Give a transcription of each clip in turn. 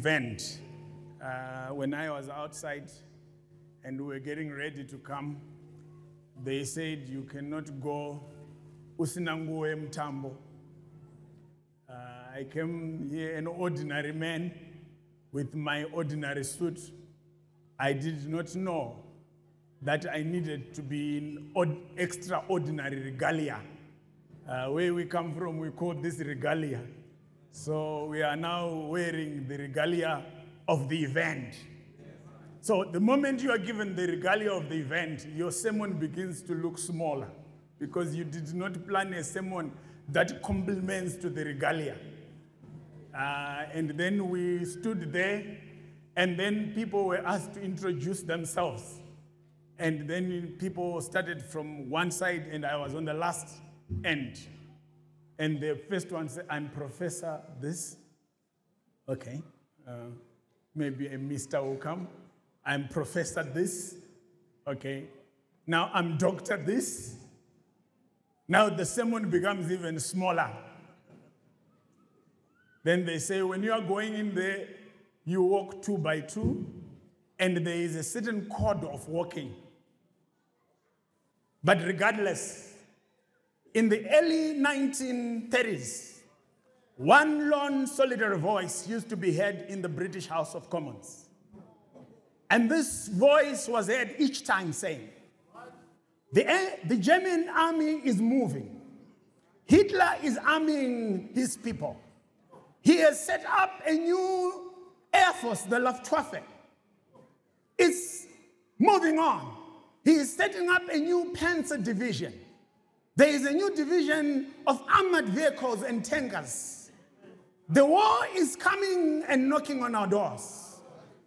event. Uh, when I was outside and we were getting ready to come, they said you cannot go usinanguwe. Uh, I came here an ordinary man with my ordinary suit. I did not know that I needed to be in od- extraordinary regalia. Uh, where we come from, we call this regalia. So we are now wearing the regalia of the event. So the moment you are given the regalia of the event, your sermon begins to look smaller because you did not plan a sermon that complements to the regalia. Uh, and then we stood there, and then people were asked to introduce themselves. And then people started from one side, and I was on the last end. And the first one said, I'm Professor this. Okay. Uh, maybe a Mr. will come. I'm Professor this. Okay. Now I'm Doctor this. Now the sermon becomes even smaller. Then they say, when you are going in there, you walk two by two, and there is a certain code of walking. But regardless, in the early 1930s, one lone solitary voice used to be heard in the British House of Commons. And this voice was heard each time saying, the, eh, the German army is moving. Hitler is arming his people. He has set up a new air force, the Luftwaffe. It's moving on. He is setting up a new Panzer division. There is a new division of armored vehicles and tankers. The war is coming and knocking on our doors.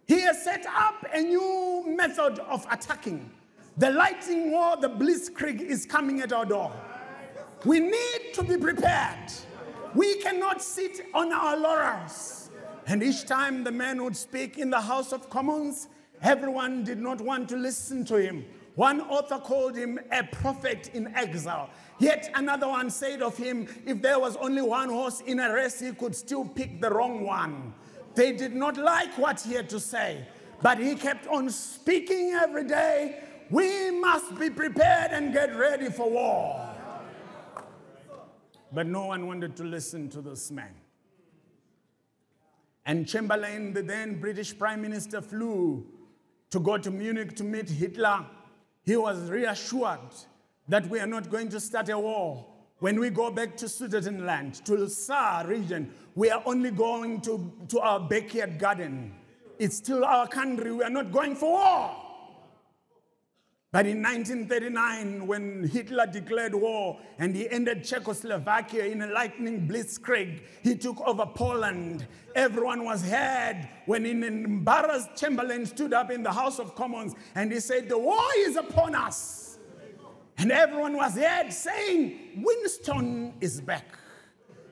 He has set up a new method of attacking. The lightning war, the blitzkrieg, is coming at our door. We need to be prepared. We cannot sit on our laurels. And each time the man would speak in the House of Commons, everyone did not want to listen to him. One author called him a prophet in exile. Yet another one said of him, if there was only one horse in a race, he could still pick the wrong one. They did not like what he had to say, but he kept on speaking every day. We must be prepared and get ready for war. But no one wanted to listen to this man. And Chamberlain, the then British Prime Minister, flew to go to Munich to meet Hitler. He was reassured that we are not going to start a war. When we go back to Sudetenland, to the Saar region, we are only going to, to our backyard garden. It's still our country. We are not going for war. But in 1939, when Hitler declared war and he ended Czechoslovakia in a lightning blitzkrieg, he took over Poland. Everyone was heard when an embarrassed Chamberlain stood up in the House of Commons and he said, The war is upon us. And everyone was heard saying, Winston is back.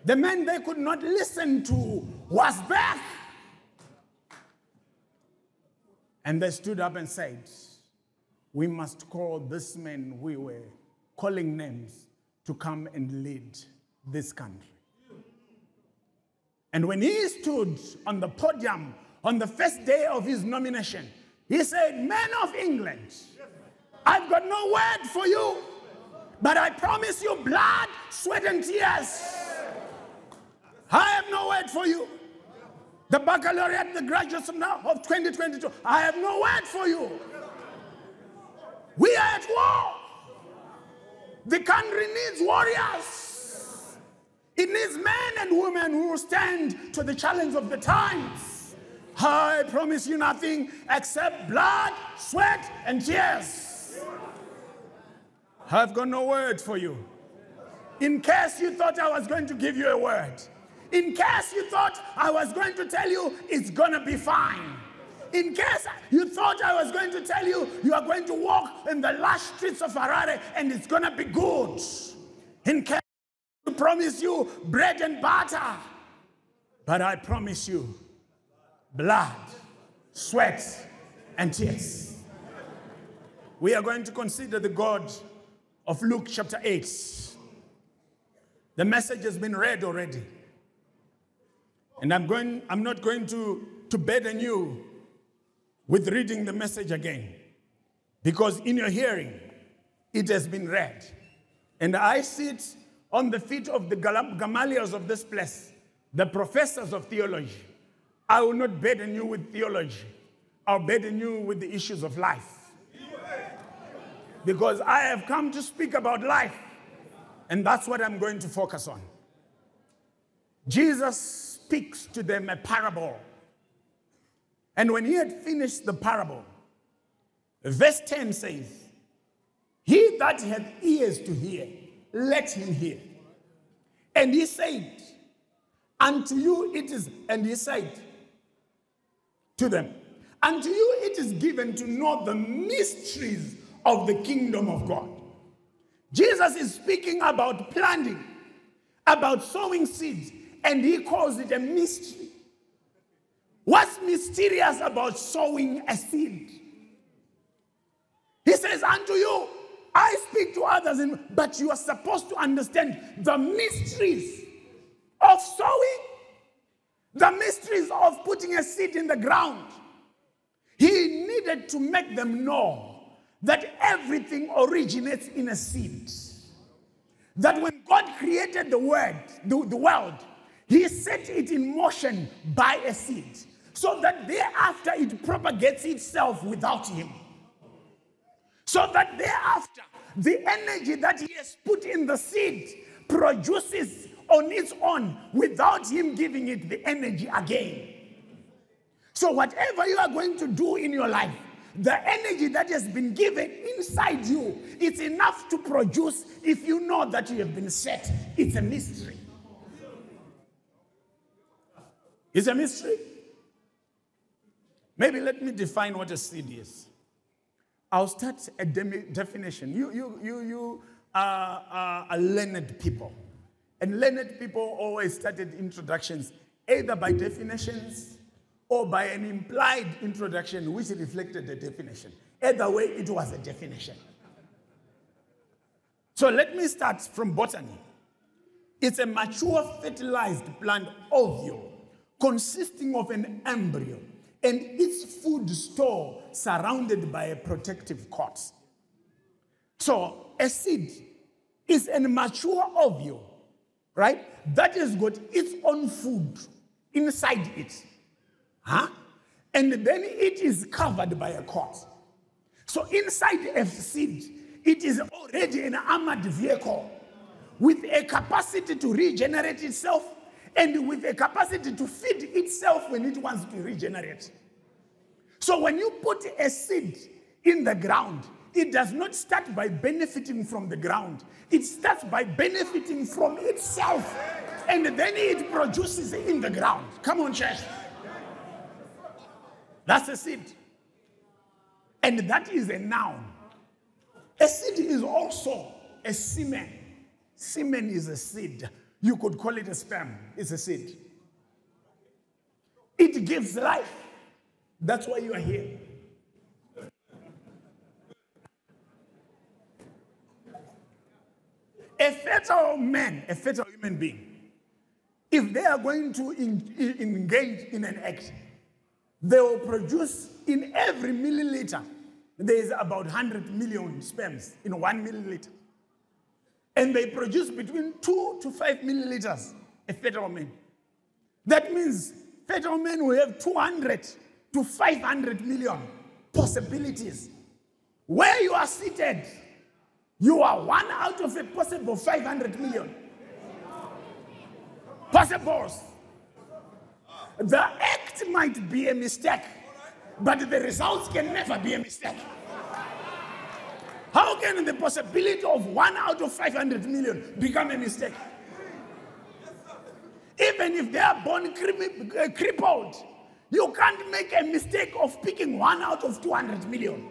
The man they could not listen to was back. And they stood up and said, we must call this man we were calling names to come and lead this country. And when he stood on the podium on the first day of his nomination, he said, Men of England, I've got no word for you, but I promise you blood, sweat, and tears. I have no word for you. The baccalaureate, the graduates of now of 2022, I have no word for you. We are at war. The country needs warriors. It needs men and women who stand to the challenge of the times. I promise you nothing except blood, sweat, and tears. I've got no word for you. In case you thought I was going to give you a word, in case you thought I was going to tell you it's going to be fine. In case you thought I was going to tell you you are going to walk in the lush streets of Harare and it's going to be good. In case I promise you bread and butter. But I promise you blood, sweat, and tears. We are going to consider the God of Luke chapter 8. The message has been read already. And I'm going I'm not going to to burden you with reading the message again. Because in your hearing, it has been read. And I sit on the feet of the Gamaliels of this place, the professors of theology. I will not burden you with theology. I'll burden you with the issues of life. Because I have come to speak about life. And that's what I'm going to focus on. Jesus speaks to them a parable. And when he had finished the parable, verse 10 says, He that hath ears to hear, let him hear. And he said, Unto you it is, and he said to them, Unto you it is given to know the mysteries of the kingdom of God. Jesus is speaking about planting, about sowing seeds, and he calls it a mystery. What's mysterious about sowing a seed? He says, Unto you, I speak to others, but you are supposed to understand the mysteries of sowing, the mysteries of putting a seed in the ground. He needed to make them know that everything originates in a seed. That when God created the word, the, the world, he set it in motion by a seed. So that thereafter it propagates itself without him. So that thereafter the energy that he has put in the seed produces on its own without him giving it the energy again. So, whatever you are going to do in your life, the energy that has been given inside you, it's enough to produce if you know that you have been set. It's a mystery. It's a mystery. Maybe let me define what a seed is. I'll start a definition. You, you, you, you are, are learned people. And learned people always started introductions either by definitions or by an implied introduction which reflected the definition. Either way, it was a definition. So let me start from botany. It's a mature fertilized plant ovule consisting of an embryo and its food store surrounded by a protective coat. So a seed is a mature ovule, right? That has got its own food inside it. Huh? And then it is covered by a coat. So inside a seed, it is already an armored vehicle with a capacity to regenerate itself and with a capacity to feed itself when it wants to regenerate. So when you put a seed in the ground, it does not start by benefiting from the ground. It starts by benefiting from itself. And then it produces in the ground. Come on, church. That's a seed. And that is a noun. A seed is also a semen. Semen is a seed. You could call it a sperm. It's a seed. It gives life. That's why you are here. A fertile man, a fertile human being, if they are going to in, engage in an act, they will produce in every milliliter, there is about 100 million sperms in one milliliter. And they produce between two to five milliliters a fertile man. That means fertile men will have 200 to 500 million possibilities. Where you are seated, you are one out of a possible 500 million. Possibles. The act might be a mistake, but the results can never be a mistake. How can the possibility of one out of 500 million become a mistake? Even if they are born uh, crippled, you can't make a mistake of picking one out of 200 million.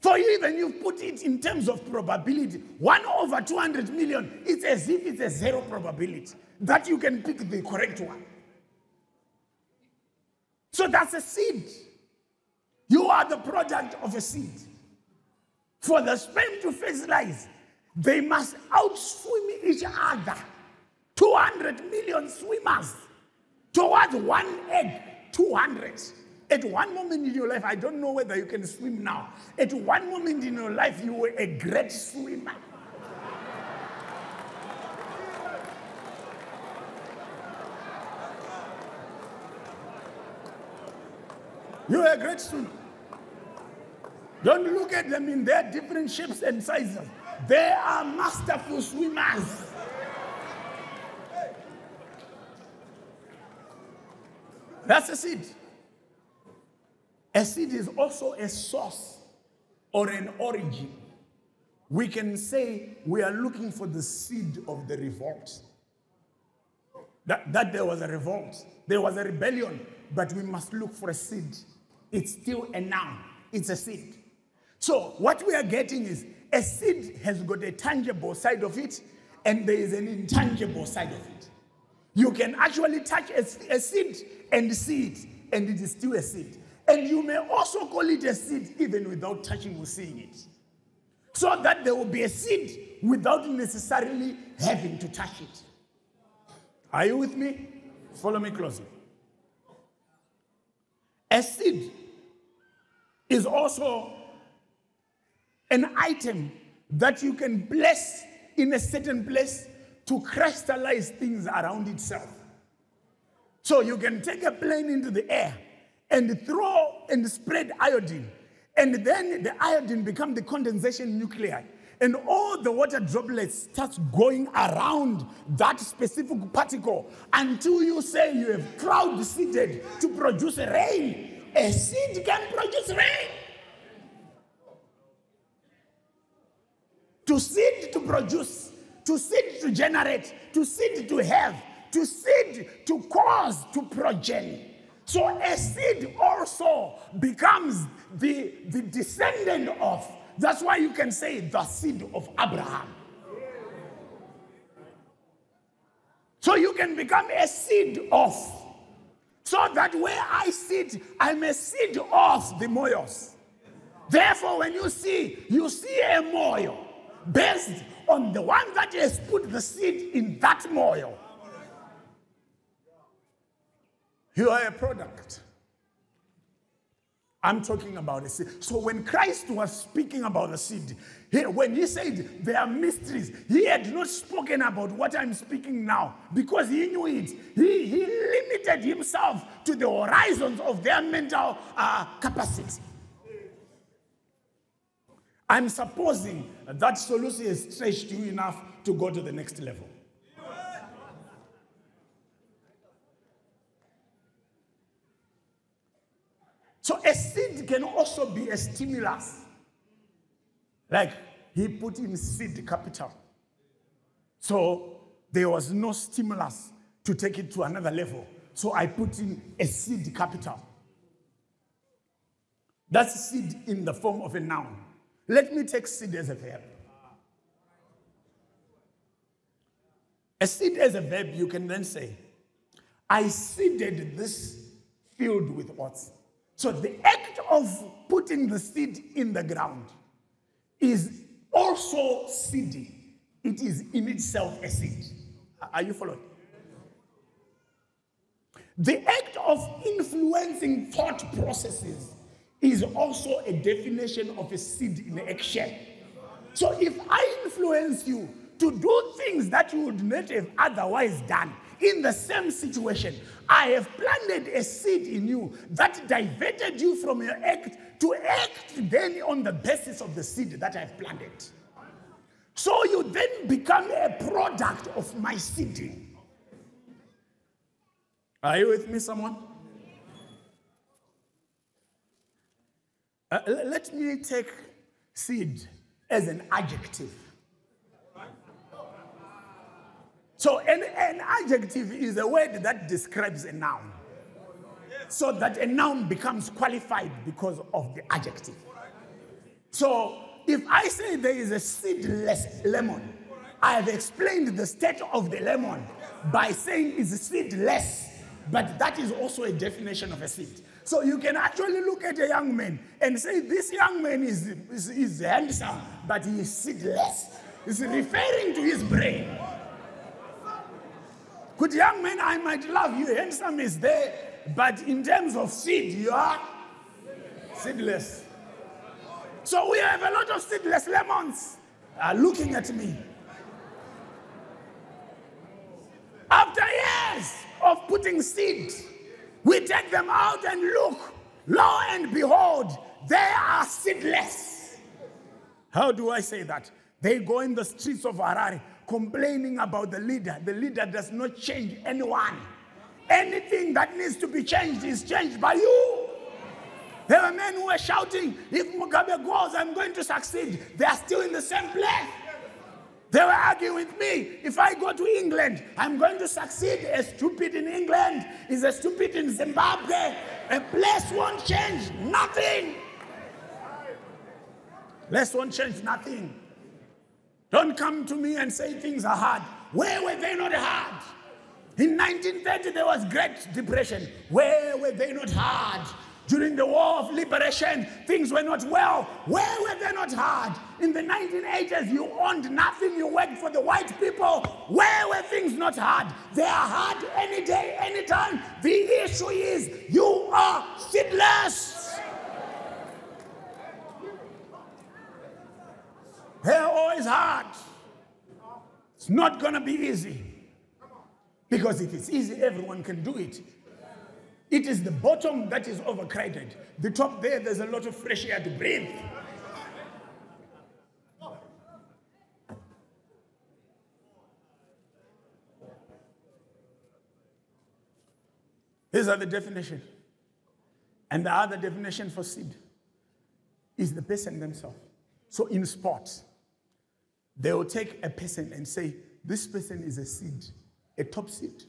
For you, even you put it in terms of probability, one over 200 million, it's as if it's a zero probability that you can pick the correct one. So that's a seed. You are the product of a seed. For the sperm to fertilize, they must outswim each other. 200 million swimmers towards one egg, 200. At one moment in your life, I don't know whether you can swim now. At one moment in your life, you were a great swimmer. You are a great swimmer. Don't look at them in their different shapes and sizes. They are masterful swimmers. That's a seed. A seed is also a source or an origin. We can say we are looking for the seed of the revolt. That, that there was a revolt, there was a rebellion, but we must look for a seed. It's still a noun, it's a seed. So, what we are getting is a seed has got a tangible side of it, and there is an intangible side of it. You can actually touch a, a seed and see it, and it is still a seed. And you may also call it a seed even without touching or seeing it. So that there will be a seed without necessarily having to touch it. Are you with me? Follow me closely. A seed is also an item that you can bless in a certain place to crystallize things around itself. So you can take a plane into the air and throw and spread iodine, and then the iodine become the condensation nuclei. And all the water droplets starts going around that specific particle until you say you have cloud seeded to produce rain. A seed can produce rain. To seed to produce, to seed to generate, to seed to have, to seed to cause, to progeny. So a seed also becomes the, the descendant of. That's why you can say the seed of Abraham. So you can become a seed of. So that where I sit, I'm a seed of the moyos. Therefore, when you see, you see a moyo based on the one that has put the seed in that moyo. You are a product. I'm talking about a seed. So when Christ was speaking about the seed, he, when he said there are mysteries, he had not spoken about what I'm speaking now because he knew it. He, he limited himself to the horizons of their mental uh, capacity. I'm supposing that Solusi has stretched you enough to go to the next level. So a seed can also be a stimulus. Like he put in seed capital. So there was no stimulus to take it to another level. So I put in a seed capital. That's seed in the form of a noun. Let me take seed as a verb. A seed as a verb, you can then say, I seeded this field with oats. So the act of putting the seed in the ground is also seeding. It is in itself a seed. Are you following? The act of influencing thought processes is also a definition of a seed in action. So if I influence you to do things that you would not have otherwise done in the same situation, I have planted a seed in you that diverted you from your act to act then on the basis of the seed that I've planted. So you then become a product of my seeding. Are you with me, someone? Uh, let me take seed as an adjective. So, an, an adjective is a word that describes a noun. So that a noun becomes qualified because of the adjective. So, if I say there is a seedless lemon, I have explained the state of the lemon by saying it's seedless, but that is also a definition of a seed. So you can actually look at a young man and say, This young man is, is, is handsome, but he is seedless. It's referring to his brain. Good young man, I might love you, handsome is there, but in terms of seed, you are seedless. So we have a lot of seedless lemons uh, looking at me. After years of putting seed, we take them out and look. Lo and behold, they are seedless. How do I say that? They go in the streets of Harare complaining about the leader. The leader does not change anyone. Anything that needs to be changed is changed by you. There are men who are shouting, if Mugabe goes, I'm going to succeed. They are still in the same place. They were arguing with me. If I go to England, I'm going to succeed. A stupid in England is a stupid in Zimbabwe. A place won't change nothing. Place won't change nothing. Don't come to me and say things are hard. Where were they not hard? In 1930, there was Great Depression. Where were they not hard? During the War of Liberation, things were not well. Where were they not hard? In the 1980s, you owned nothing, you worked for the white people. Where were things not hard? They are hard any day, anytime. The issue is you are seedless. They're always hard. It's not going to be easy. Because if it's easy, everyone can do it. It is the bottom that is overcrowded. The top there, there's a lot of fresh air to breathe. These are the definition. And the other definition for seed is the person themselves. So in sports, they will take a person and say, This person is a seed, a top seed.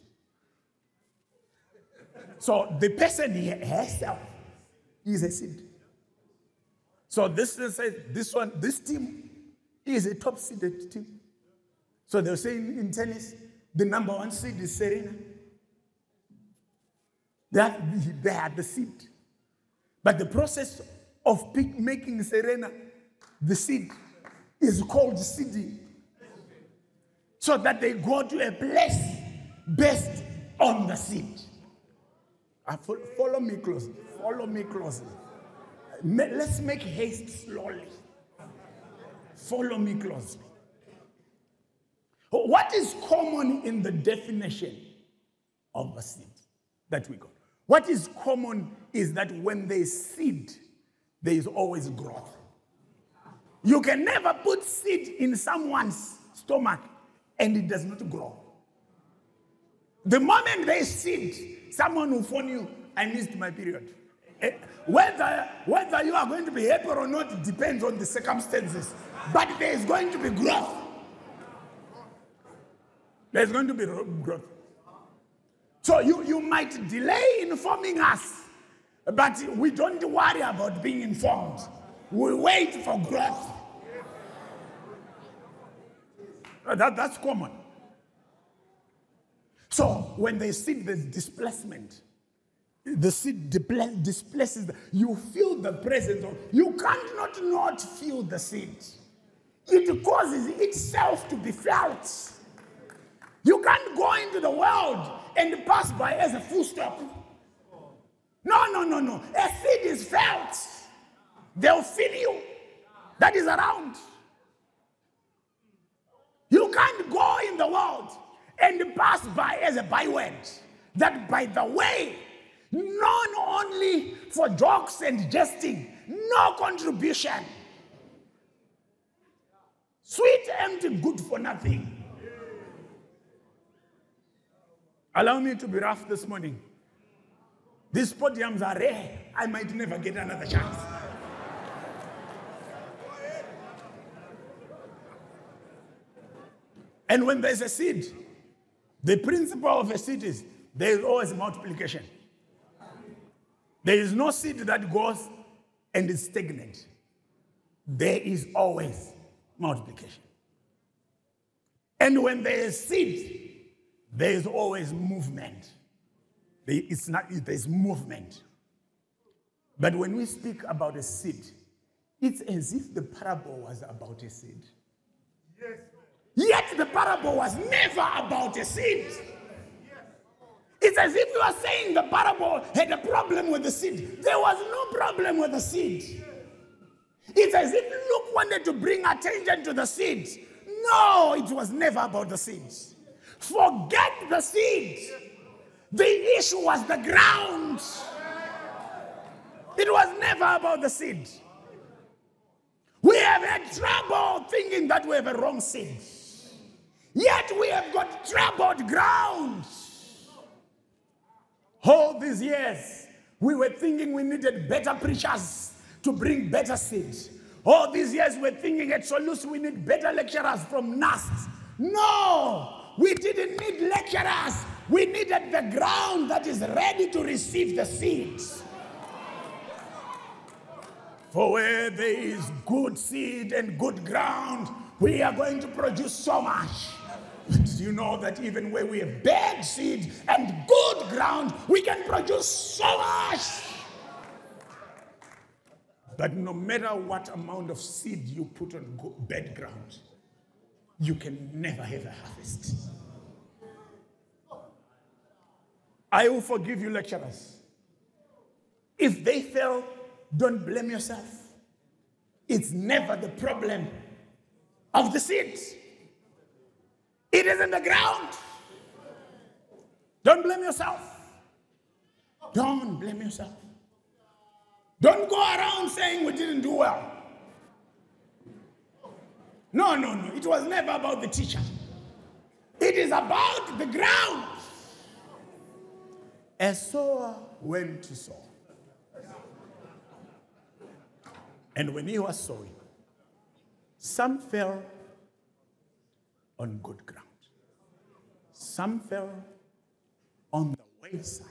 So the person herself is a seed. So this this one, this team is a top seeded team. So they'll saying in, tennis, the number one seed is Serena. That they had the seed. But the process of pick, making Serena the seed is called seeding. So that they go to a place based on the seed. Uh, follow me closely. Follow me closely. Let's make haste slowly. Follow me closely. What is common in the definition of a seed that we got? What is common is that when they seed, there is always growth. You can never put seed in someone's stomach and it does not grow. The moment they seed, someone will phone you, I missed my period. Eh, whether, whether you are going to be happy or not depends on the circumstances. But there is going to be growth. There's going to be growth. So you, you might delay informing us, but we don't worry about being informed. We wait for growth. That, that's common. So when they see the displacement, the seed displaces, you feel the presence of, you can't not not feel the seed. It causes itself to be felt. You can't go into the world and pass by as a full stop. No, no, no, no. A seed is felt. They'll feel you. That is around. You can't go in the world and pass by as a byword. That by the way, known only for jokes and jesting, no contribution. Sweet, empty, good for nothing. Allow me to be rough this morning. These podiums are rare. I might never get another chance. And when there's a seed, the principle of a seed is there is always multiplication. There is no seed that goes and is stagnant. There is always multiplication. And when there is seed, there is always movement. It's not, there's movement. But when we speak about a seed, it's as if the parable was about a seed. Yes. Yet the parable was never about a seed. It's as if you are saying the parable had a problem with the seed. There was no problem with the seed. It's as if Luke wanted to bring attention to the seed. No, it was never about the seed. Forget the seed. The issue was the ground. It was never about the seed. We have had trouble thinking that we have a wrong seed. Yet we have got troubled ground. All these years, we were thinking we needed better preachers to bring better seeds. All these years, we're thinking at Solusi we need better lecturers from NUST. No, we didn't need lecturers. We needed the ground that is ready to receive the seeds. For where there is good seed and good ground, we are going to produce so much. You know that even where we have bad seed and good ground, we can produce so much. But no matter what amount of seed you put on bad ground, you can never have a harvest. I will forgive you, lecturers. If they fail, don't blame yourself. It's never the problem of the seed, it is in the ground. Don't blame yourself. Don't blame yourself. Don't go around saying we didn't do well. No, no, no. It was never about the teacher. It is about the ground. A sower went to sow. And when he was sowing, some fell on good ground, some fell on the wayside,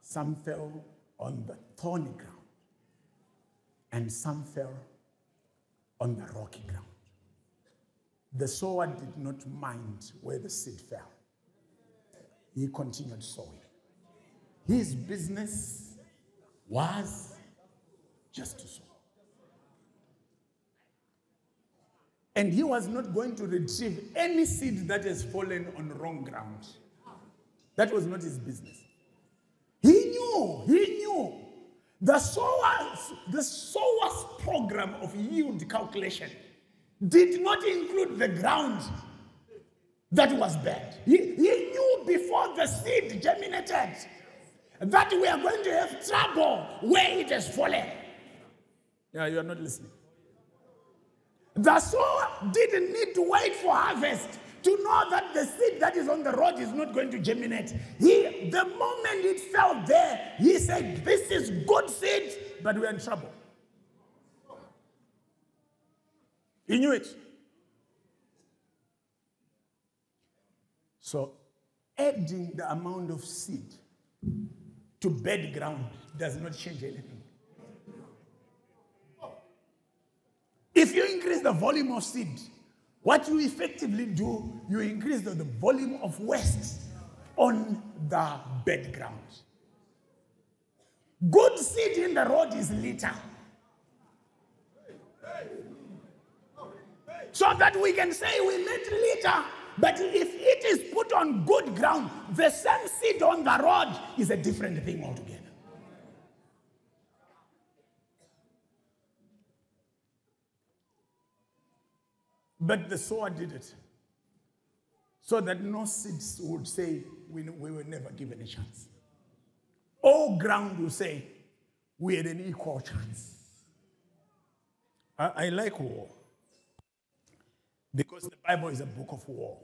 some fell on the thorny ground, and some fell on the rocky ground. The sower did not mind where the seed fell. He continued sowing. His business was just to sow. And he was not going to retrieve any seed that has fallen on wrong ground. That was not his business. He knew, he knew. The sower's, the sower's program of yield calculation did not include the ground that was bad. He, he knew before the seed germinated that we are going to have trouble where it has fallen. Yeah, you are not listening. The sower didn't need to wait for harvest to know that the seed that is on the road is not going to germinate. He, the moment it fell there, he said, This is good seed, but we're in trouble. He knew it. So, adding the amount of seed to bed ground does not change anything. If you increase the volume of seed, what you effectively do, you increase the, the volume of waste on the bed ground. Good seed in the road is litter. So that we can say we made litter, but if it is put on good ground, the same seed on the road is a different thing altogether. But the sower did it so that no seeds would say we, we were never given a chance. All ground will say we had an equal chance. I, I like war because the Bible is a book of war.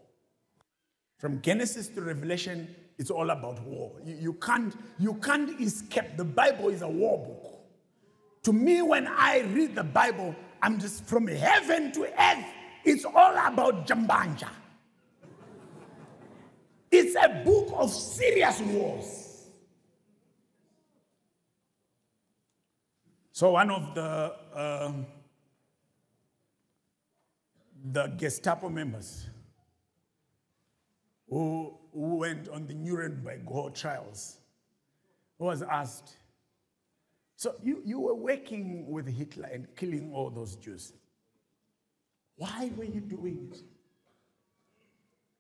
From Genesis to Revelation, it's all about war. You, you, can't, you can't escape. The Bible is a war book. To me, when I read the Bible, I'm just from heaven to earth. It's all about Jambanja. It's a book of serious wars. So one of the uh, the Gestapo members who, who went on the Nuremberg War trials was asked, so you, you were working with Hitler and killing all those Jews. Why were you doing it?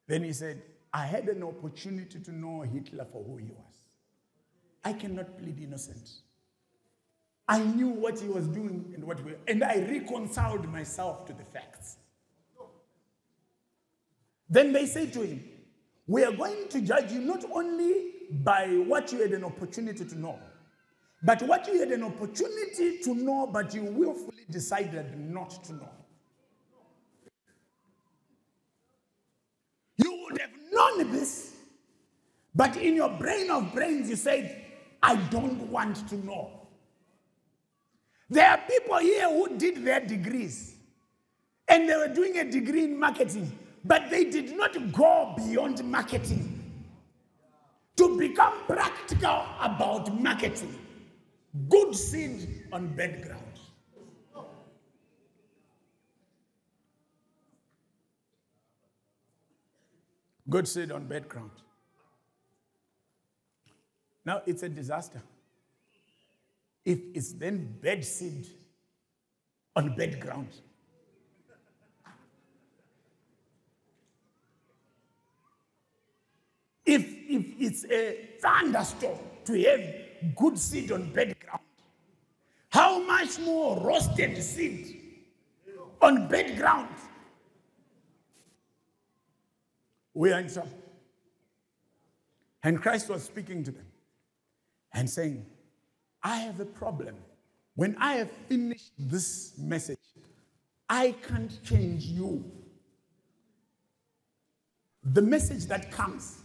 Then he said, I had an opportunity to know Hitler for who he was. I cannot plead innocent. I knew what he was doing and what we, and I reconciled myself to the facts. Then they say to him, We are going to judge you not only by what you had an opportunity to know, but what you had an opportunity to know, but you willfully decided not to know. You would have known this, but in your brain of brains, you said, I don't want to know. There are people here who did their degrees and they were doing a degree in marketing, but they did not go beyond marketing to become practical about marketing. Good seed on bad ground. Good seed on bad ground. Now it's a disaster. If it's then bad seed on bad ground. If, if it's a thunderstorm to have good seed on bad ground, how much more roasted seed on bad ground? We are in trouble. And Christ was speaking to them and saying, I have a problem. When I have finished this message, I can't change you. The message that comes,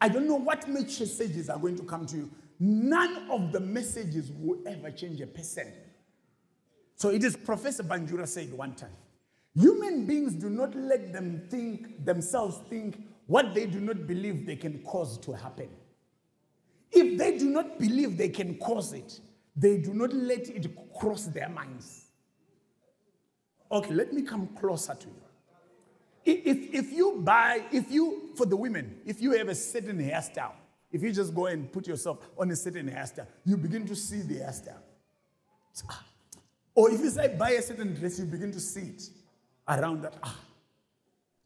I don't know what messages are going to come to you. None of the messages will ever change a person. So it is Professor Bandura said one time human beings do not let them think, themselves think what they do not believe they can cause to happen. If they do not believe they can cause it, they do not let it cross their minds. Okay, let me come closer to you. If, if you buy, if you, for the women, if you have a certain hairstyle, if you just go and put yourself on a certain hairstyle, you begin to see the hairstyle. Or if you say buy a certain dress, you begin to see it around that. Ah.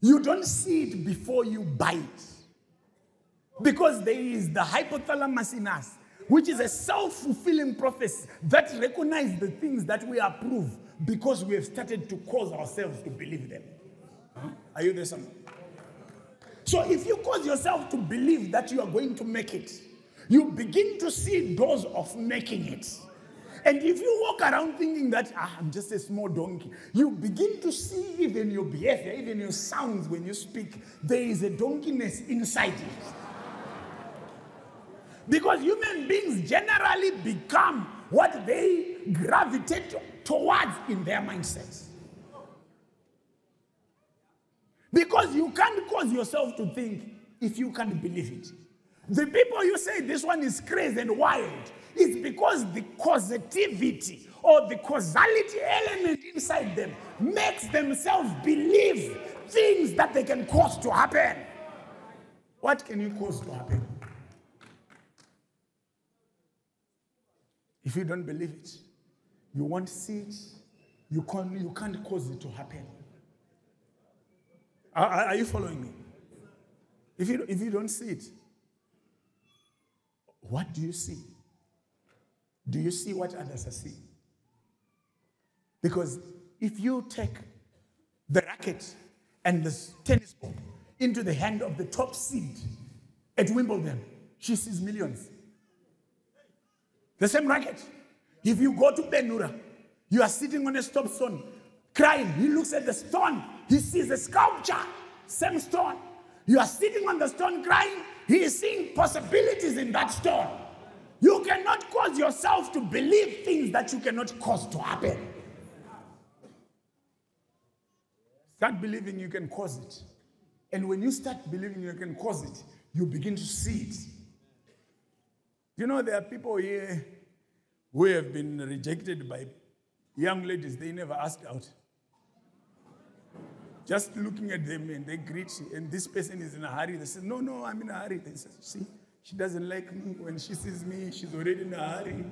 You don't see it before you buy it. Because there is the hypothalamus in us, which is a self fulfilling prophecy that recognizes the things that we approve because we have started to cause ourselves to believe them. Huh? Are you there, son? So if you cause yourself to believe that you are going to make it, you begin to see doors of making it. And if you walk around thinking that ah, I'm just a small donkey, you begin to see even your behavior, even your sounds when you speak, there is a donkeyness inside you. Because human beings generally become what they gravitate towards in their mindsets. Because you can't cause yourself to think if you can't believe it. The people you say this one is crazy and wild, it's because the causativity or the causality element inside them makes themselves believe things that they can cause to happen. What can you cause to happen? If you don't believe it, you won't see it, you can't, you can't cause it to happen. Are, are you following me? If you, if you don't see it, what do you see? Do you see what others are seeing? Because if you take the racket and the tennis ball into the hand of the top seed at Wimbledon, she sees millions. The same racket. If you go to Ben-Hur, you are sitting on a stop stone, crying. He looks at the stone, he sees a sculpture, same stone. You are sitting on the stone crying, he is seeing possibilities in that stone. You cannot cause yourself to believe things that you cannot cause to happen. Start believing you can cause it. And when you start believing you can cause it, you begin to see it. You know, there are people here who have been rejected by young ladies they never asked out. Just looking at them and they greet, and this person is in a hurry. They say, No, no, I'm in a hurry. They say, See, she doesn't like me. When she sees me, she's already in a hurry.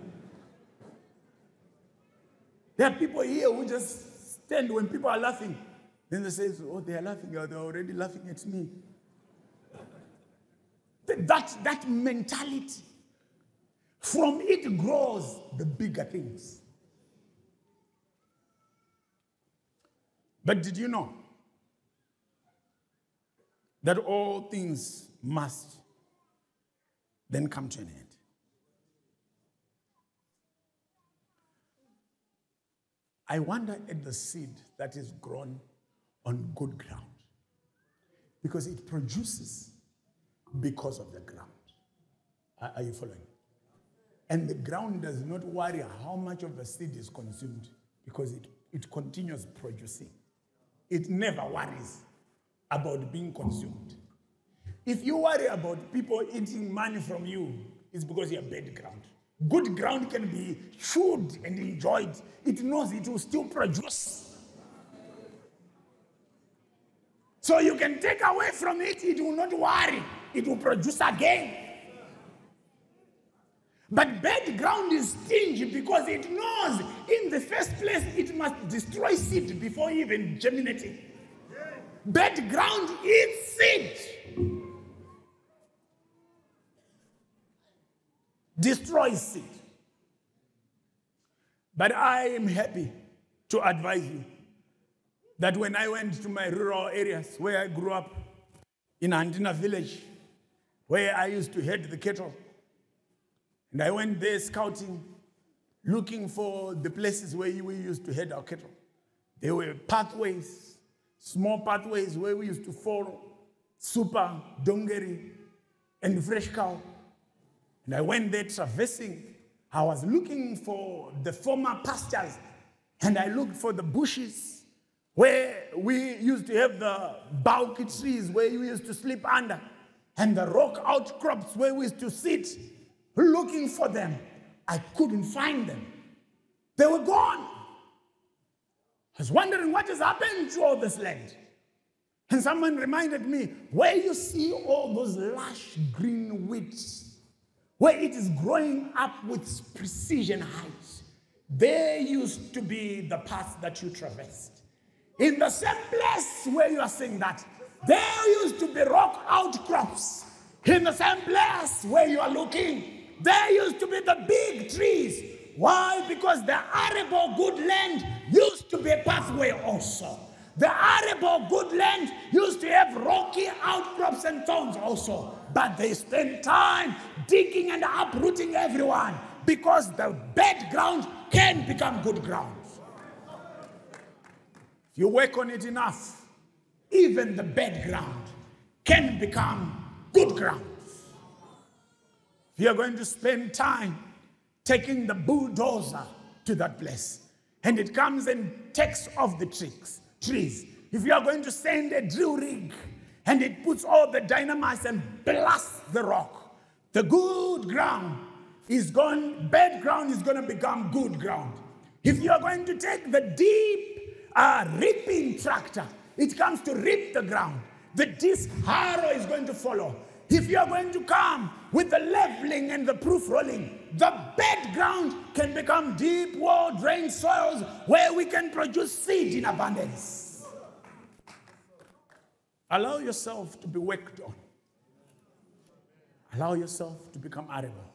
There are people here who just stand when people are laughing. Then they say, Oh, they are laughing. They're already laughing at me. That, that mentality. From it grows the bigger things. But did you know that all things must then come to an end? I wonder at the seed that is grown on good ground because it produces because of the ground. Are you following? And the ground does not worry how much of the seed is consumed because it, it continues producing. It never worries about being consumed. If you worry about people eating money from you, it's because you're bad ground. Good ground can be chewed and enjoyed. It knows it will still produce. So you can take away from it, it will not worry. It will produce again. But bad ground is stingy because it knows in the first place it must destroy seed before even germinating. Bad ground eats seed. Destroys it. But I am happy to advise you that when I went to my rural areas where I grew up in Andina village, where I used to herd the cattle, and I went there scouting, looking for the places where we used to herd our cattle. There were pathways, small pathways where we used to follow super, dongeri, and fresh cow. And I went there traversing. I was looking for the former pastures, and I looked for the bushes where we used to have the bulky trees where we used to sleep under, and the rock outcrops where we used to sit looking for them. I couldn't find them. They were gone. I was wondering what has happened to all this land. And someone reminded me where you see all those lush green weeds, where it is growing up with precision heights, there used to be the path that you traversed. In the same place where you are seeing that, there used to be rock outcrops. In the same place where you are looking, there used to be the big trees. Why? Because the arable good land used to be a pathway also. The arable good land used to have rocky outcrops and thorns also. But they spend time digging and uprooting everyone because the bad ground can become good ground. If you work on it enough, even the bad ground can become good ground. If you're going to spend time taking the bulldozer to that place, and it comes and takes off the trees, trees. If you are going to send a drill rig and it puts all the dynamites and blasts the rock, the good ground is gone, bad ground is going to become good ground. If you are going to take the deep uh, reaping tractor. It comes to reap the ground. The disc harrow is going to follow. If you are going to come with the leveling and the proof rolling, the bed ground can become deep, well drained soils where we can produce seed in abundance. Allow yourself to be worked on. Allow yourself to become arable.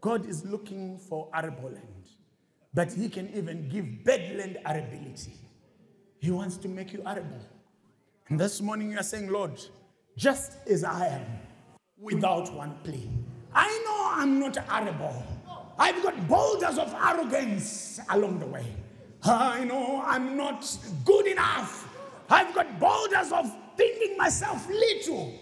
God is looking for arable land. But he can even give bedland arability. He wants to make you arable. And this morning you are saying, Lord, just as I am, without one plea. I know I'm not arable. I've got boulders of arrogance along the way. I know I'm not good enough. I've got boulders of thinking myself little.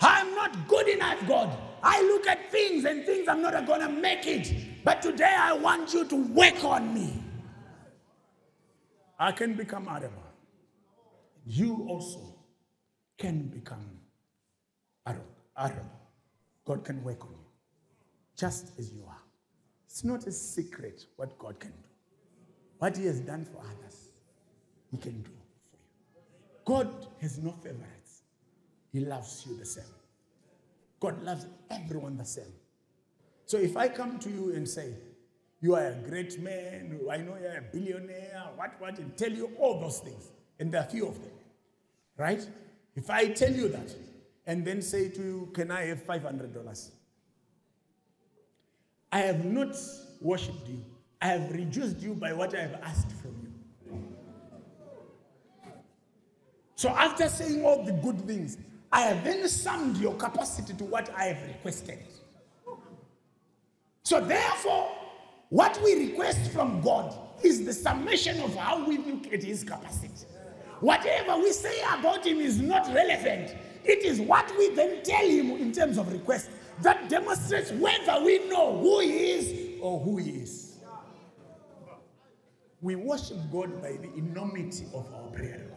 I'm not good enough, God. I look at things and things I'm not going to make it. But today I want you to work on me. I can become arable. You also can become arable. God can work on you just as you are. It's not a secret what God can do. What He has done for others, He can do. God has no favorites, He loves you the same. God loves everyone the same. So if I come to you and say, you are a great man, I know you're a billionaire, what, what, and tell you all those things, and there are few of them, right? If I tell you that, and then say to you, Can I have $500? I have not worshipped you. I have reduced you by what I have asked from you. So after saying all the good things, I have then summed your capacity to what I have requested. So therefore, what we request from God is the summation of how we look at his capacity. Whatever we say about him is not relevant. It is what we then tell him in terms of request that demonstrates whether we know who he is or who he is. We worship God by the enormity of our prayer request.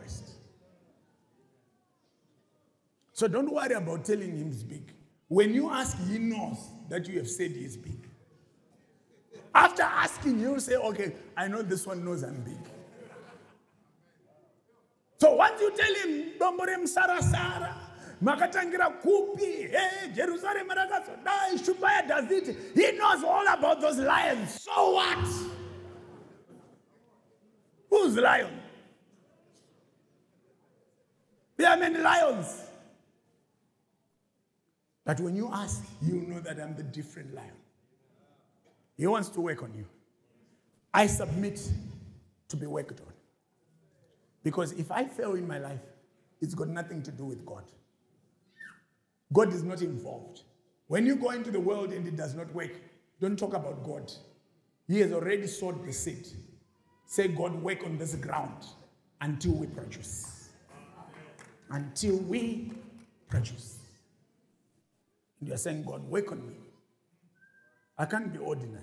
So don't worry about telling him he's big. When you ask, he knows that you have said he is big. After asking, you say, okay, I know this one knows I'm big. So once you tell him, Domborem Sara Sara, makatangira kupi hey, jerusalem rakazodai does it, he knows all about those lions so what who's lion there are many lions but when you ask you know that i'm the different lion he wants to work on you i submit to be worked on because if i fail in my life it's got nothing to do with god God is not involved. When you go into the world and it does not work, don't talk about God. He has already sowed the seed. Say, God, work on this ground until we produce. Until we produce. And you're saying, God, work on me. I can't be ordinary.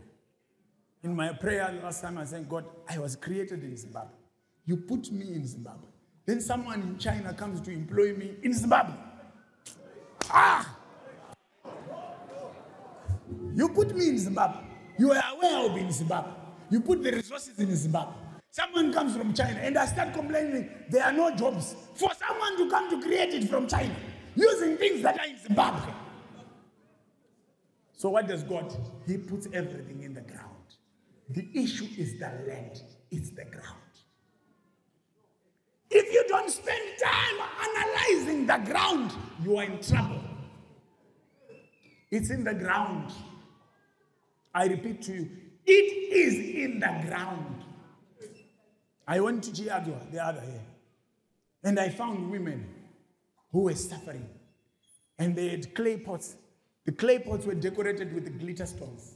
In my prayer last time, I said, God, I was created in Zimbabwe. You put me in Zimbabwe. Then someone in China comes to employ me in Zimbabwe. Ah! You put me in Zimbabwe. You are aware I'll be in Zimbabwe. You put the resources in Zimbabwe. Someone comes from China and I start complaining there are no jobs. For someone to come to create it from China using things that are in Zimbabwe. So, what does God? He puts everything in the ground. The issue is the land, it's the ground. If you don't spend time analyzing the ground, you are in trouble. It's in the ground. I repeat to you, it is in the ground. I went to Chiadzwa the other year, and I found women who were suffering, and they had clay pots. The clay pots were decorated with glitter stones.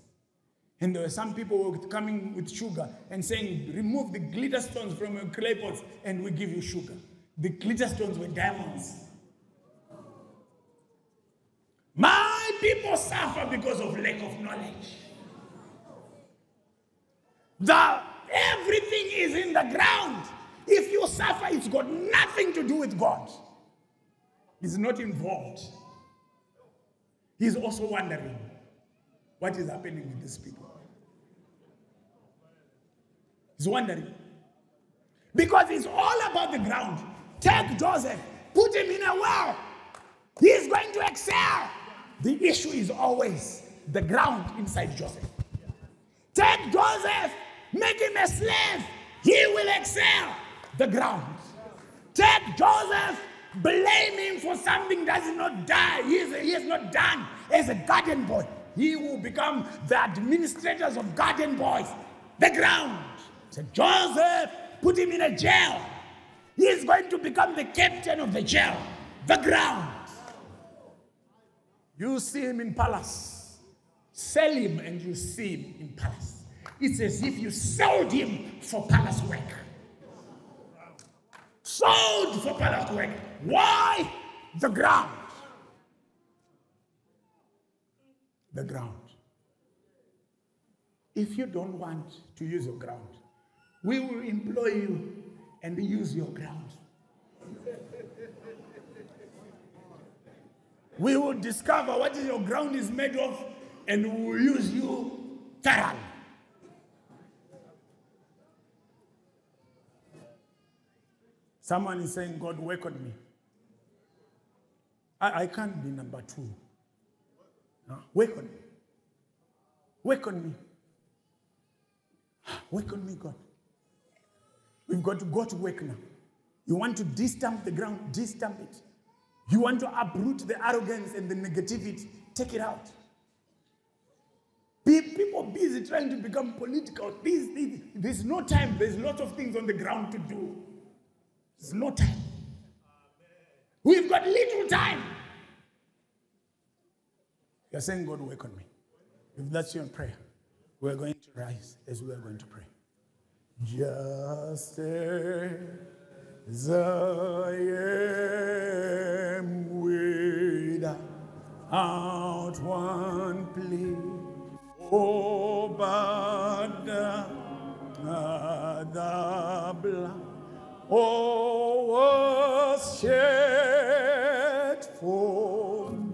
And there were some people were coming with sugar and saying, remove the glitter stones from your clay pots and we give you sugar. The glitter stones were diamonds. My people suffer because of lack of knowledge. The, everything is in the ground. If you suffer, it's got nothing to do with God. He's not involved. He's also wondering what is happening with these people. He's wondering. Because it's all about the ground. Take Joseph, put him in a well. He is going to excel. The issue is always the ground inside Joseph. Take Joseph, make him a slave. He will excel. The ground. Take Joseph, blame him for something that is not die. He, is, he has not done as a garden boy. He will become the administrators of garden boys. The ground. So Joseph, put him in a jail. He is going to become the captain of the jail. The ground. You see him in palace. Sell him and you see him in palace. It's as if you sold him for palace work. Sold for palace. Why? The ground. The ground. If you don't want to use your ground, we will employ you and use your ground. we will discover what your ground is made of and we will use you thoroughly. Someone is saying, God, work on me. I, I can't be number two. No, work on me. Work on me. Work on me, God. We've got to go to work now. You want to disturb the ground, disturb it. You want to uproot the arrogance and the negativity, take it out. People busy trying to become political. There's no time. There's lots of things on the ground to do. There's no time. We've got little time. You're saying, God, work on me. If that's your prayer, we're going to rise as we are going to pray. Just as I am without one plea, oh, but the, the blood oh, was shed for me.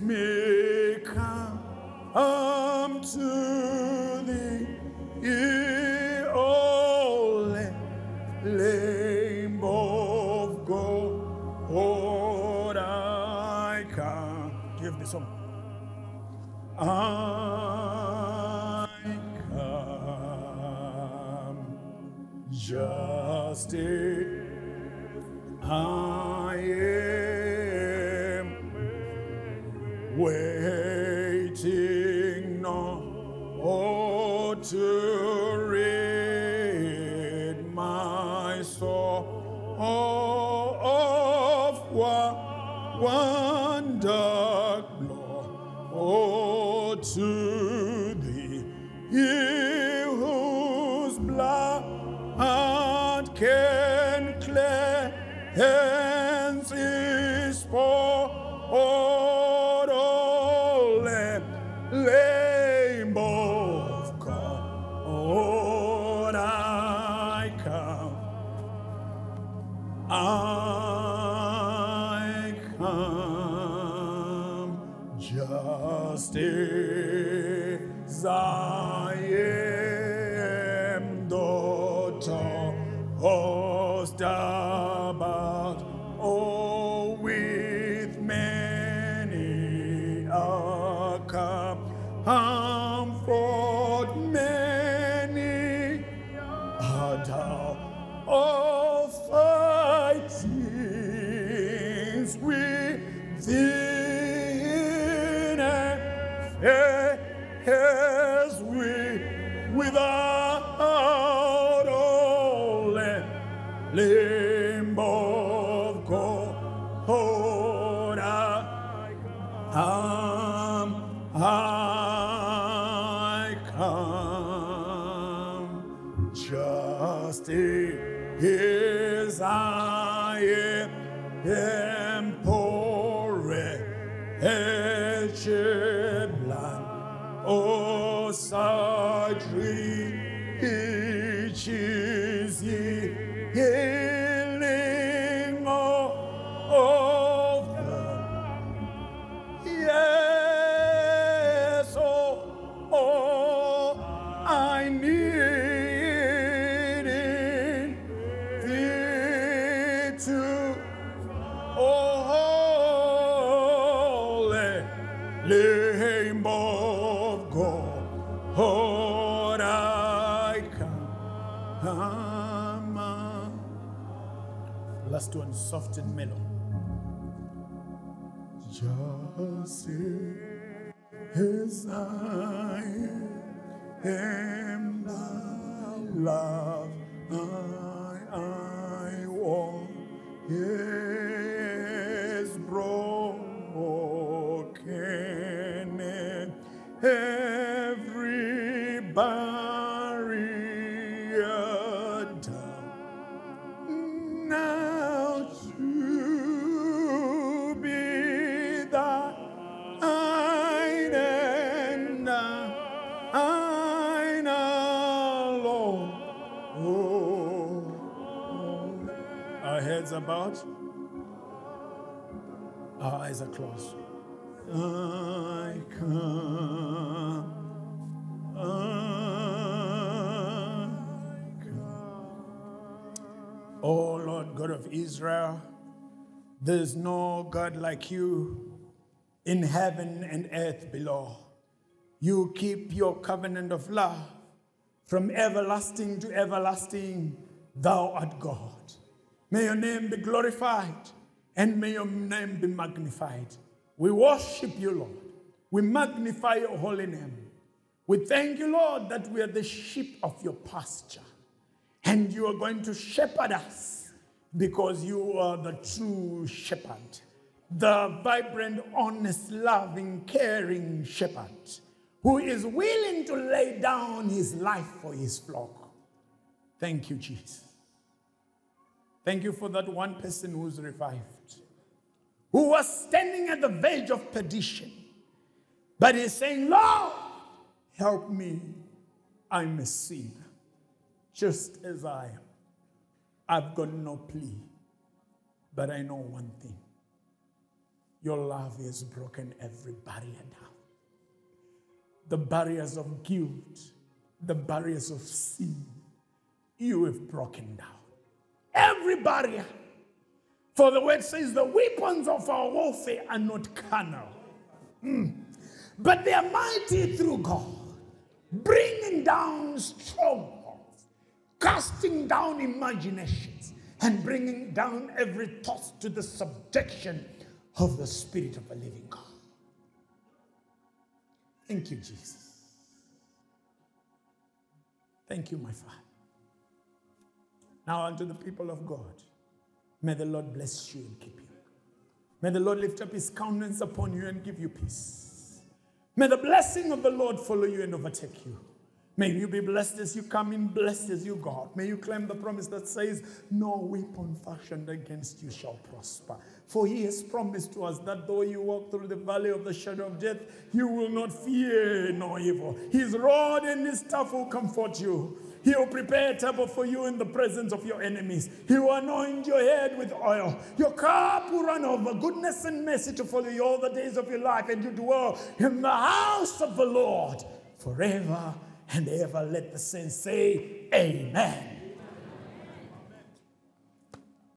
May come to the I come just as I am waiting I come, one, bowed, our eyes are closed. I come. I come. Oh Lord God of Israel, there's no God like you in heaven and earth below. You keep your covenant of love From everlasting to everlasting, thou art God. May your name be glorified and may your name be magnified. We worship you, Lord. We magnify your holy name. We thank you, Lord, that we are the sheep of your pasture. And you are going to shepherd us because you are the true shepherd, the vibrant, honest, loving, caring shepherd who is willing to lay down his life for his flock. Thank you, Jesus. Thank you for that one person who's revived, who was standing at the verge of perdition, but is saying, Lord, help me. I'm a sinner, just as I am. I've got no plea, but I know one thing your love has broken every barrier down. The barriers of guilt, the barriers of sin, you have broken down. Barrier. For the word says the weapons of our warfare are not carnal, mm. but they are mighty through God, bringing down strongholds, casting down imaginations, and bringing down every thought to the subjection of the Spirit of the living God. Thank you, Jesus. Thank you, my Father. Now, unto the people of God, may the Lord bless you and keep you. May the Lord lift up his countenance upon you and give you peace. May the blessing of the Lord follow you and overtake you. May you be blessed as you come in, blessed as you go out. May you claim the promise that says, No weapon fashioned against you shall prosper. For he has promised to us that though you walk through the valley of the shadow of death, you will not fear no evil. His rod and his staff will comfort you. He will prepare a table for you in the presence of your enemies. He will anoint your head with oil. Your cup will run over. Goodness and mercy to follow you all the days of your life, and you dwell in the house of the Lord forever and ever. Let the saints say, Amen.